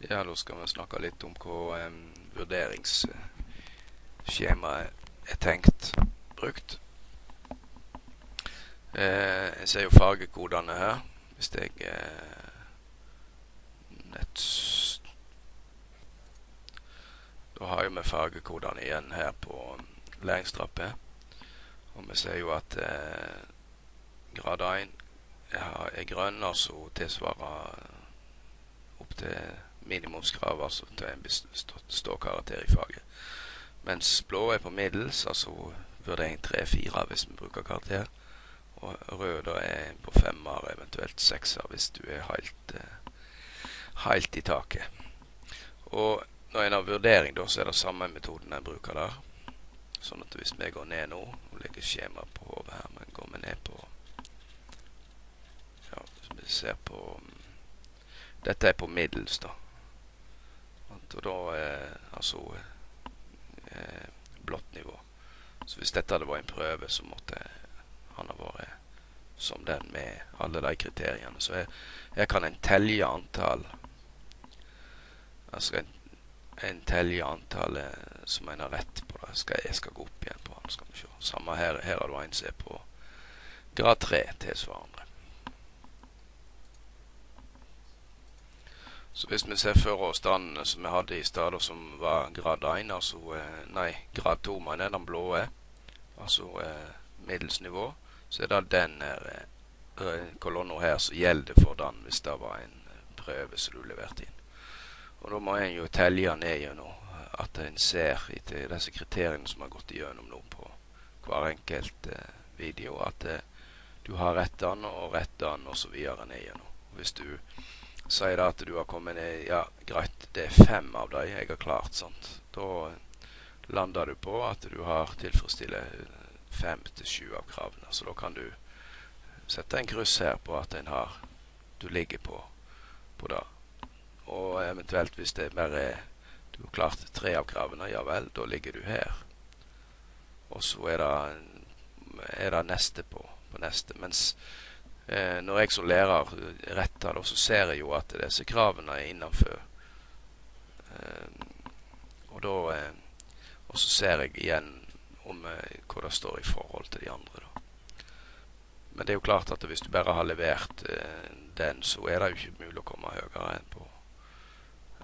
Ja, da skal vi snakke litt om hva um, vurderingsskjemaet er tenkt brukt. Eh, jeg ser jo fargekodene her. Hvis jeg eh, nett Da har vi fargekodene igjen her på læringstrappet. Og vi ser jo at eh, grad 1 er grønn, altså tilsvarer opp til minimumskrav altså til en ståkarakter i faget. Mens blå er på middels, altså vurdering 3-4 hvis vi bruker karakter. Og rød da er på femmer, eventuelt sekser hvis du er helt, uh, helt i taket. Og når en har vurdering, da, så er det samme metoden en bruker der. Sånn at hvis vi går ned nå Nå legger skjemaet på hodet her, men går vi ned på Ja, hvis vi ser på Dette er på middels, da. Og da er altså eh, blått nivå. Så hvis dette hadde vært en prøve, så måtte han ha vært som den med alle de kriteriene. Så jeg, jeg kan en telje antall Altså en, en telje antall som en har rett på. det. Skal, jeg skal gå opp igjen på han. skal vi se. Samme her, her har du en som er på grad 3 tilsvarende. Så hvis vi ser for oss den som vi hadde i stad, som var grad 1, altså eh, Nei, grad 2, mener jeg, den blå, altså eh, middels nivå, så er det den eh, kolonna her som gjelder for den hvis det var en eh, prøve som du leverte inn. Og da må en jo telle ned gjennom at en ser etter disse kriteriene som har gått igjennom nå på hver enkelt video, at du har rett den og rett den osv. ned gjennom. Hvis du sier det at du har kommet ned Ja, greit, det er fem av dem jeg har klart. sant? Da lander du på at du har tilfredsstilt fem til sju av kravene. Så da kan du sette en kryss her på at en har Du ligger på, på det. Og eventuelt hvis det bare er du har klart tre av kravene, ja vel, da ligger du her. Og så er det, er det neste på, på neste. Mens når jeg som lærer retter det, så ser jeg jo at disse kravene er innenfor. Eh, og da eh, Og så ser jeg igjen om eh, hvor det står i forhold til de andre. Da. Men det er jo klart at hvis du bare har levert eh, den, så er det jo ikke mulig å komme høyere enn på,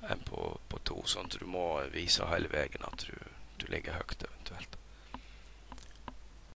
enn på, på to. Sånn at du må vise hele veien at du, du ligger høyt eventuelt.